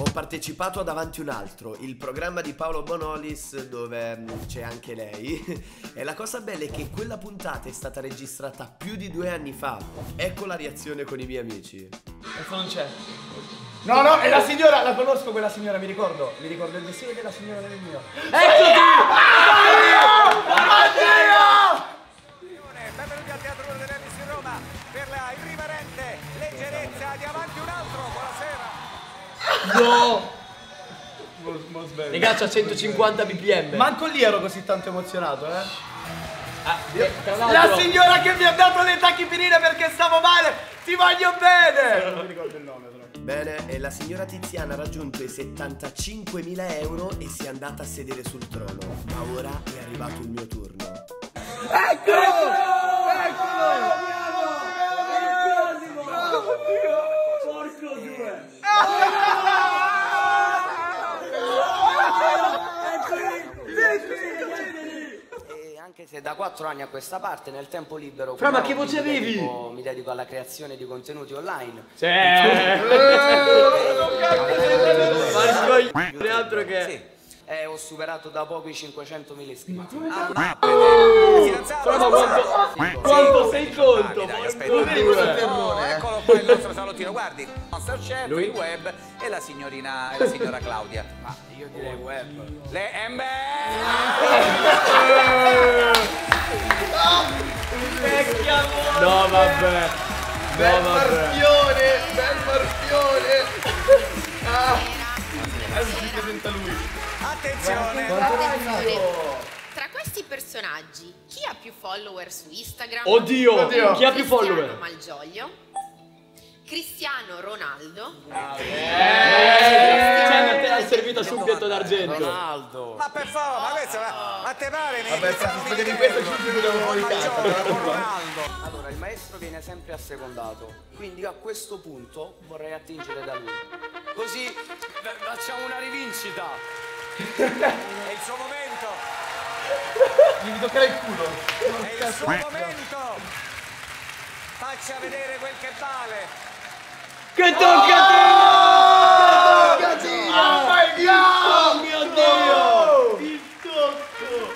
Ho partecipato a Davanti un altro, il programma di Paolo Bonolis dove mm, c'è anche lei. E la cosa bella è che quella puntata è stata registrata più di due anni fa. Ecco la reazione con i miei amici. Questo non c'è. No, no, è la signora, la conosco quella signora, mi ricordo. Mi ricordo il vestito della signora del mio. Benvenuti No! Raga, c'ha 150 bpm. Manco lì ero così tanto emozionato, eh. Eh, tra La signora che mi ha dato le tachipirine perché stavo male! Ti voglio bene! Non mi ricordo il nome però. Bene, e la signora Tiziana ha raggiunto i 75.000 euro e si è andata a sedere sul trono. Ma ora è arrivato il mio turno. E anche se da quattro anni a questa parte, nel tempo libero. Fra, ma che voce mi avevi? dedico- Mi dedico alla creazione di contenuti online. Marco, altro che. Sì. E ho superato da poco i 500.000 iscritti. Ma quanto, quanto sei conto? Dai, aspetta, eh? Eccolo qua il nostro salottino, guardi, Monster Chef, il web e la signorina e la signora Claudia. Ma Io direi web. le embe! No, vabbè. No, vabbè. Marpione! Bel marpione! Ah! si presenta lui. Attenzione! Attenzione. Tra questi personaggi, chi ha più follower su Instagram? Oddio, Oddio. chi ha più Cristiano follower? Malgioglio. Cristiano Ronaldo. Eh, cioè, ma te l'ha servita su un piatto d'argento. Ronaldo. Ma per favore, ma questo, ma, ma te pare? Vabbè, se si vede in questo ci chiudiamo fuori casa. Ronaldo. Allora, il maestro viene sempre assecondato, quindi a questo punto vorrei attingere da lui. Così facciamo una rivincita. È il suo momento! Gli toccherà il culo. È il suo momento! Faccia vedere quel che vale! Che tocca a te! Oh my god! Oh mio Dio! Il tocco!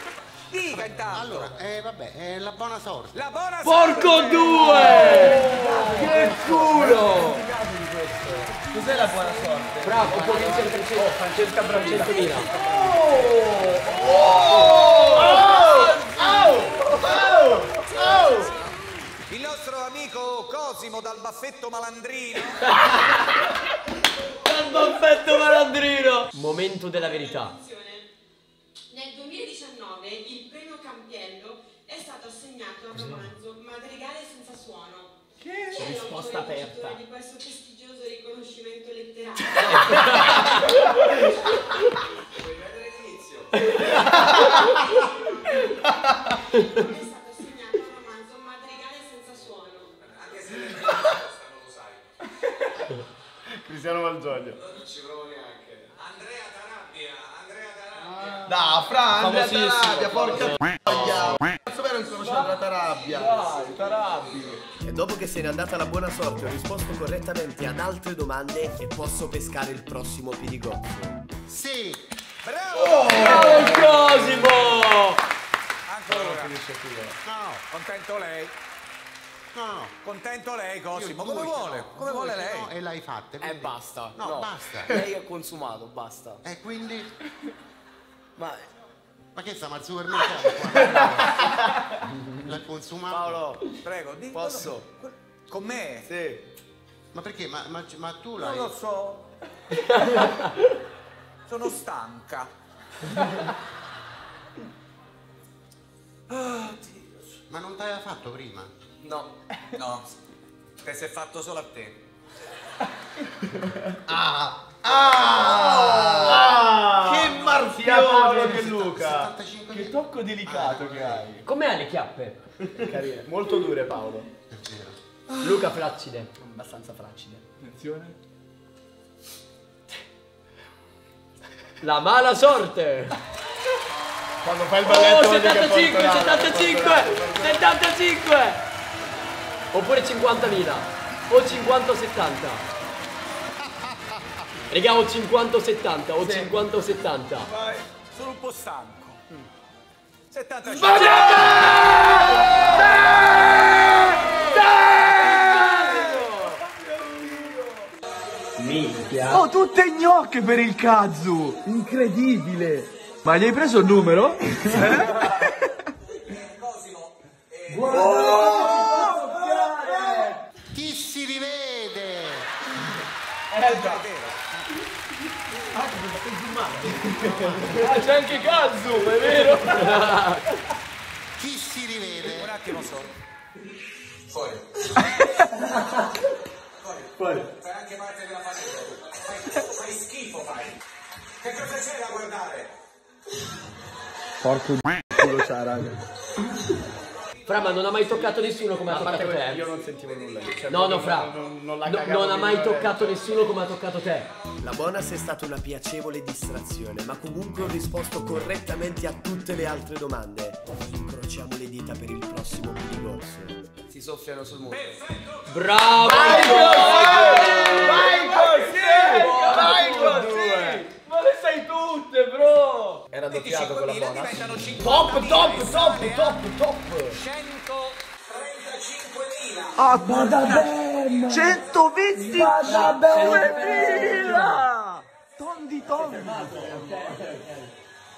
Dica intanto! Allora, eh, vabbè, è la buona sorte. La buona Porco sorte! due! Che culo! Cos'è la buona sorte? Bravo, può vincere 300, Francesca Bravina. Il nostro amico Cosimo dal baffetto malandrino Dal baffetto malandrino! Momento della verità. Nel 2019 il premio Campiello è stato assegnato al romanzo Madrigale senza suono. Chi è Risposta aperta. di questo riconoscimento letterario? è stato assegnato al romanzo Madrigale senza suono. Cristiano Malgioglio. Andrea Tarabia Andrea Tarabia Da, Fra, Andrea. Tarabia, porca p***a. Andrea Tarabia? Dai, Tarabia. E dopo che se n'è andata la buona sorte ho risposto correttamente ad altre domande e posso pescare il prossimo pirigozzo. Sì, bravo Oh, Cosimo! ancora no, contento lei no, no. contento lei Cosimo come vuole l'ho, come vuole lei E l'hai fatta. E quindi- basta. No, basta. Lei è consumato, basta. E quindi? Ma Ma che stiamo al supermercato qua? L'ha consumato? Paolo, prego di posso? con me Sì. Ma perché? Ma, ma- ma tu non l'hai... lo so sono stanca Ma non t'aveva fatto prima? No. no te si è fatto solo a te Che marzione sia Paolo che Luca. 75 Che tocco delicato che hai. Com'è le chiappe? Carine, molto dure Paolo. Luca flaccide. Abbastanza flaccide. Attenzione. La mala sorte! Quando fai il balletto Oh, vedi che 75, porta- 75, 75! Oppure 50.000. O 50 70. Raga, o 50 o 70, o 50 o 70. Vai, sono un po' stanco. 75. Oh, tutte gnocche per il Kazu! Incredibile! Ma gli hai preso il numero? Chi si rivede? Ah, c'è anche Kazu, è vero? Chi si rivede? Un attimo solo. Fuori. Fai anche parte della famiglia. Fai, fai schifo, fai. Che cosa c'è da guardare? Porco culo c'ha, raga. Fra, ma non ha mai toccato nessuno come ha toccato te. Io non sentivo nulla. Cioè, No, no, Fra. Non, non, l'ha No- cagato non ha mai toccato nessuno come ha toccato te. La bonus è stata una piacevole distrazione, ma comunque ho risposto correttamente a tutte le altre domande. Incrociamo le dita per il prossimo Pirigox. Si soffiano sul muro. Bravo! Vai così! Vai così! Sai tutte, bro! Era doppiato con la 25.000 buona. diventano 50.000. Top, top, top, top, a top! 135.000. Ah, vada bene! 122.000! Tondi, tondi!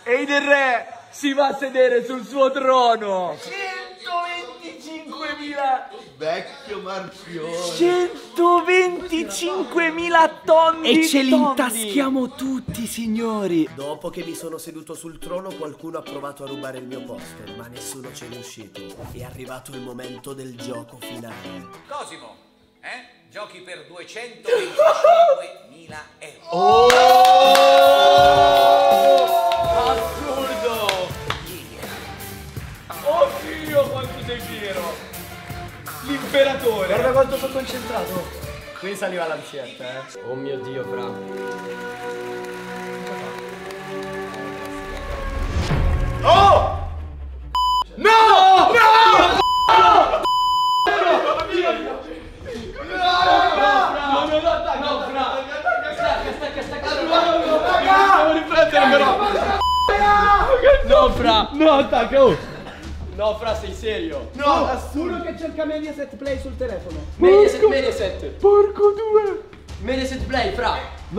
E il re si va a sedere sul suo trono! 125.000! Vecchio marchione. 125.000 tonni! E ce li intaschiamo tutti, signori! Dopo che mi sono seduto sul trono, qualcuno ha provato a rubare il mio posto, ma nessuno ci è riuscito. È arrivato il momento del gioco finale. Cosimo, eh? Giochi per 225.000 euro. Assurdo! L'imperatore! Guarda quanto sono concentrato! Qui saliva l'ansietta, eh! Oh mio Dio, Fra.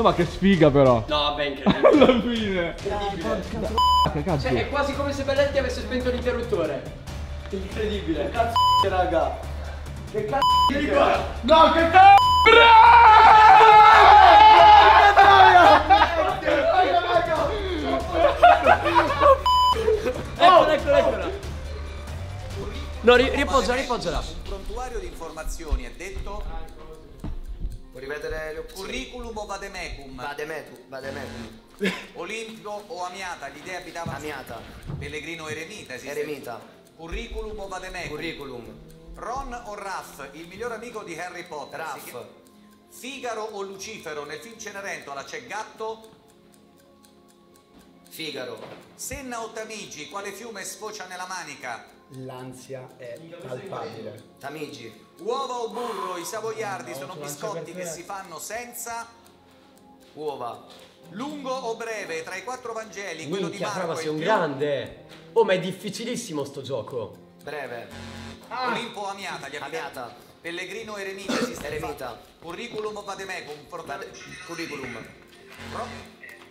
Ma che sfiga però. No, vabbè, incredibile. Alla fine. Cioè, è quasi come se Belletti avesse spento l'interruttore. Incredibile. raga! Che cazzo di qua? No, che cazzo! Eccola, eccola, eccola. No, ri- ripoggia, ripoggiala. Un prontuario di informazioni è detto Puoi ripetere le opzioni? curriculum o vademecum. Vademetu, vademetum. Olimpio o Amiata, gli dei abitavano Amiata. Pellegrino Eremita esiste. Eremita. Curriculum o vademecum. Curriculum. Ron o Raff, il miglior amico di Harry Potter. Raff. Figaro o Lucifero, nel film Cenerentola c'è Gatto. Figaro. Senna o Tamigi, quale fiume sfocia nella Manica? L'ansia è palpabile. Tamigi. Uova o burro, i savoiardi sono biscotti che si fanno senza. Uova. Lungo o breve, tra i quattro Vangeli, quello di Minchia, Marco ma sei un più. grande. Oh, ma è difficilissimo sto gioco. Breve. Olimpo o Amiata, gli. Amiata. Pellegrino Eremita, esiste Eremita. Curriculum o Vademecum, portate- Curriculum. Pro-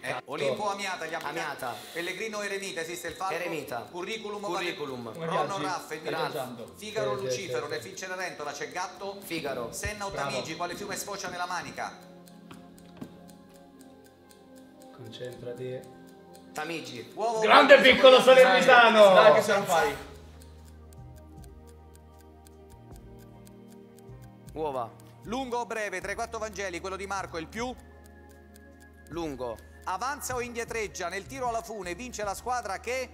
eh, Olimpo o Amiata, gli. Amiata. Pellegrino Eremita, esiste il falco. Eremita. Curriculum Curriculum. Ronno Raff, il Ralph. Figaro Lucifero, nel film Cenerentola c'è Gatto. Figaro. Senna o Tamigi, quale fiume sfocia nella Manica? Concentrati. Tamigi. Uovo Grande piccolo Salernitano! Dai che se lo fai. Uova. Lungo o breve, tra i quattro Vangeli, quello di Marco è il più. Lungo. Avanza o indietreggia, nel tiro alla fune vince la squadra che.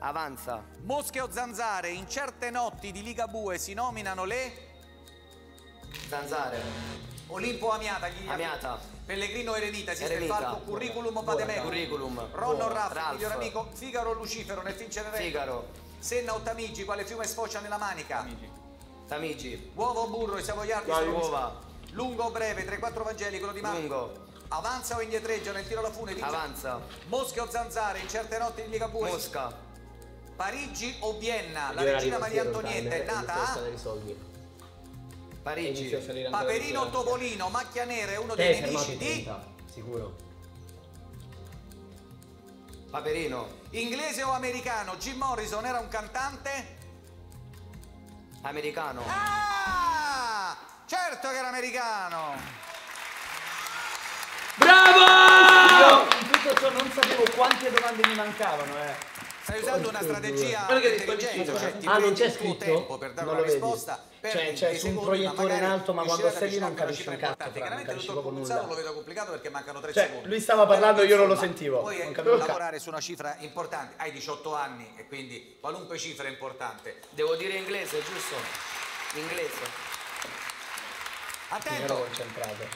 Avanza. Mosche o zanzare, in certe notti di Ligabue si nominano le. Zanzare. Olimpo Amiata, gli Amiata. Pellegrino Eremita, esiste Eremita. il falco, curriculum o Vademecum. Curriculum. Ron o Raff, Ralph. miglior amico, Figaro o Lucifero nel film Cenerentola. Figaro. Senna o Tamigi, quale fiume sfocia nella Manica? Tamigi. Uovo o burro, i savoiardi Dai, sono uova. Lungo o breve, 3-4 Vangeli, quello di Marco. Lungo. Avanza o indietreggia nel tiro alla fune, vince. Avanza. Mosche o zanzare, in certe notti di Ligabue. Mosca. Parigi o Vienna, la regina Maria Antonietta è nata a. Parigi. Paperino o. Topolino, Macchia Nera è uno dei fermato nemici di 30, sicuro. Paperino. inglese o americano. Jim Morrison era un cantante? Americano. Ah! Certo che era americano! Bravo! In tutto ciò non sapevo quante domande mi mancavano, eh. Stai usando una strategia intelligente, cioè ti Ah, non c'è scritto? tempo per dare Non una lo vedi? risposta. Cioè, 20 c'è su un proiettore in alto, ma quando sei lì non capisci un cazzo, non Chiaramente proprio Puzzato nulla. lo vedo complicato perché mancano 3 Cioè, secondi. lui stava parlando, io non lo sentivo. Poi Non capivo lavorare su una cifra importante. Hai 18 anni e quindi qualunque cifra è importante. Devo dire inglese, giusto? Inglese. Attento! concentrato.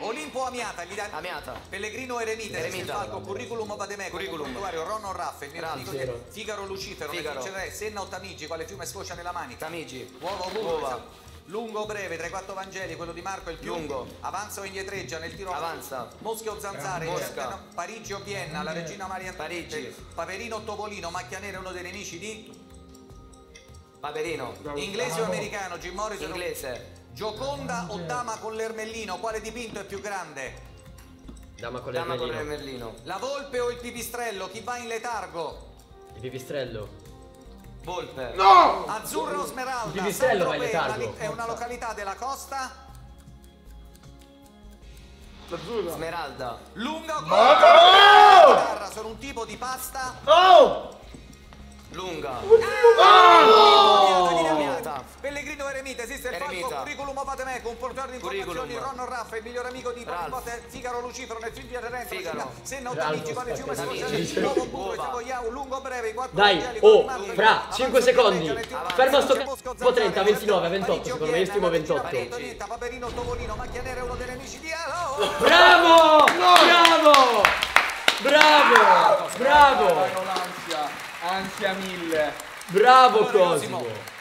Olimpo Amiata, gli dà Amiata. Pellegrino Eremita, Eremita. Falco, Curriculum Vademeco, Curriculum. Portuario, Ronno Raffa, il di Zero. Figaro Lucifero, Figaro. Re, Senna o Tamigi, quale fiume sfocia nella manica. Tamigi. Uovo Uova. Lungo o breve, tra i quattro Vangeli, quello di Marco è il più Lungo. Avanza o indietreggia nel tiro Avanza. Mosche o zanzare, Mosca. Parigi o Vienna, la regina Maria Antonietta, Parigi. Paperino o Topolino, Macchia Nera è uno dei nemici di Paperino. Inglese o americano, Jim Morrison. Inglese. Gioconda o dama con l'ermellino, quale dipinto è più grande? Dama con Dama con l'ermellino. La volpe o il pipistrello, chi va in letargo? Il pipistrello. Volpe. Azzurra o smeralda? Il pipistrello va in Saint-Tropez è una letargo. È una località della costa? Smeralda. Lunga o corta? Chitarra, sono un tipo di pasta? Oh! Lunga. Amiata. Amiata. Pellegrino Eremita, esiste il Eremita. falco curriculum Ovatemeco, un portale di informazioni. Ronno Raffa, il miglior amico di. Potter, Figaro Lucifero nel film di Arrento, Figaro. Senna Ralph, Ottamici, quale fiume nel nuovo burro, se vogliamo, lungo breve, i quattro Dai, Vangeli, oh, fra avanza 5 o secondi. Ferma sto Mosca o tipo zanzare, 30, 29, 28, Parigi o secondo me io stimo Vienna, la regina 28. Maria Antonietta, Paperino, Topolino, Macchia Nera è uno dei nemici di Hello! Bravo! Bravo! Bravo! Bravo! Ansia mille. Bravo Allora, Cosimo! Cosimo.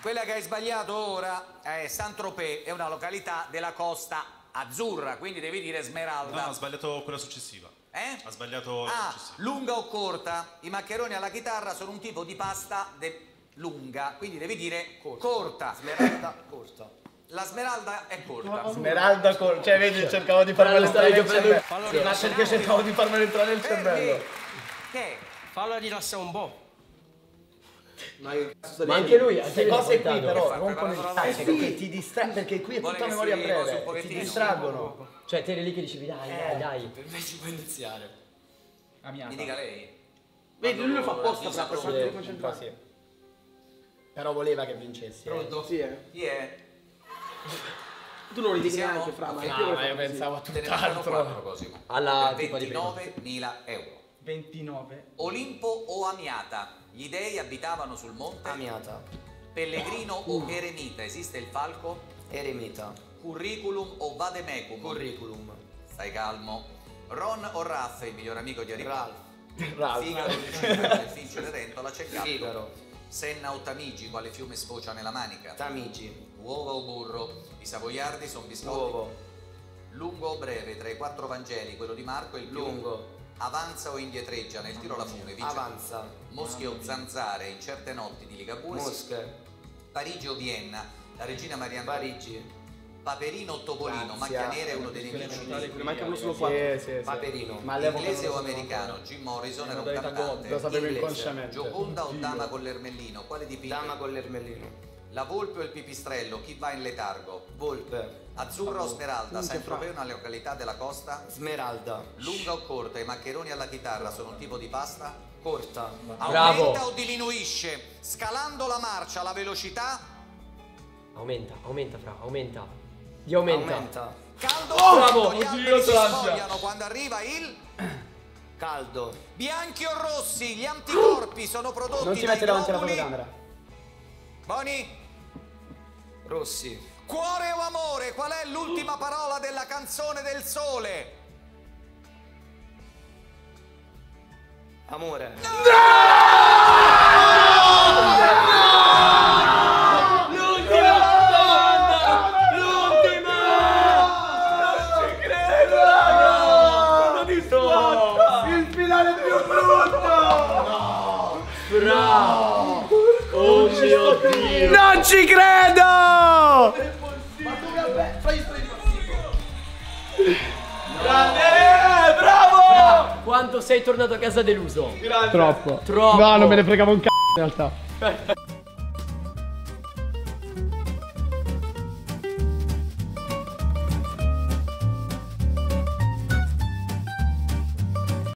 Quella che hai sbagliato ora è Saint-Tropez, è una località della costa azzurra, quindi devi dire No, Smeralda. ha sbagliato quella successiva. Eh? Ha sbagliato la Ah, successiva. lunga o corta? I maccheroni alla chitarra sono un tipo di pasta de- lunga, quindi devi dire corta. Smeralda. Corta. La smeralda è corta. Smeralda col... Cioè, vedi, cercavo di lo entrare nel cervello. Ma perché cercavo di farmelo entrare nel cervello? Che? Fallo rilassare un po'. Ma anche lui, anche Queste lui cose qui però rompono il cazzo perché ti distraggono perché qui è tutta memoria breve ti distraggono Cioè, te eri lì che dicevi dai, dai, dai. Per me ci può iniziare. Mi dica lei. Vedi, lui lo fa apposta per pronto. farti concentrare. però voleva che vincessi eh. Sì, eh. Chi è? Tu non lo Siamo? neanche, Fra, ma io ma così. pensavo a tutt'altro. Alla Per tipa di prima. 29.000 euro. 29. Olimpo o Amiata? Gli dei abitavano sul monte? Amiata. Pellegrino o Eremita? Esiste il falco? Eremita. Curriculum o Vademecum? Curriculum. Stai calmo. Ron o Raff, il miglior amico di Enrico? Ralph. Ralph. Figaro film Cenerentola c'è gatto. Figaro. Senna o Tamigi, quale fiume sfocia nella manica? Tamigi. Uova o burro? I savoiardi sono biscotti. Uovo. Lungo o breve, tra i quattro Vangeli, quello di Marco è il più Lungo. Avanza o indietreggia nel tiro alla fune, vince. Avanza. Mosche o zanzare in certe notti di Ligabue. Mosche. Parigi o Vienna, la regina Maria Antonietta. Parigi. Paperino o Topolino, macchia nera è uno dei nemici di Ne mancano solo 4. sì, sì, sì. Paperino. ma all'epoca inglese o americano. Jim Morrison era un cantante. lo sapevo inconsciamente Gioconda o dama con l'ermellino, quale dipinto? Dama con l'ermellino. La volpe o il pipistrello, chi va in letargo? Volpe. Azzurra o smeralda, è una località della costa? Smeralda. Lunga o corta, i maccheroni alla chitarra sono un tipo di pasta? Corta. Bravo. Aumenta o diminuisce? Scalando la marcia, la velocità? Aumenta, aumenta, fra, aumenta. Di aumenta. Aumenta. Caldo Oh, o bravo. Gli alberi si sfogliano quando arriva il... Caldo. Bianchi o rossi, gli anticorpi sono prodotti non ti dai metti davanti alla fotocamera Boni, Rossi. Cuore o amore? Qual è l'ultima parola della canzone del sole? Amore. No! L'ultima! L'ultima! Non ci credo! Sono distrutto! Il finale più brutto! Bravo! Mio dio! Non ci credo! Ma fai. Grande! Eh, bravo! Quanto sei tornato a casa deluso? Grande! Troppo. Troppo. No, non me ne fregava un c***o in realtà.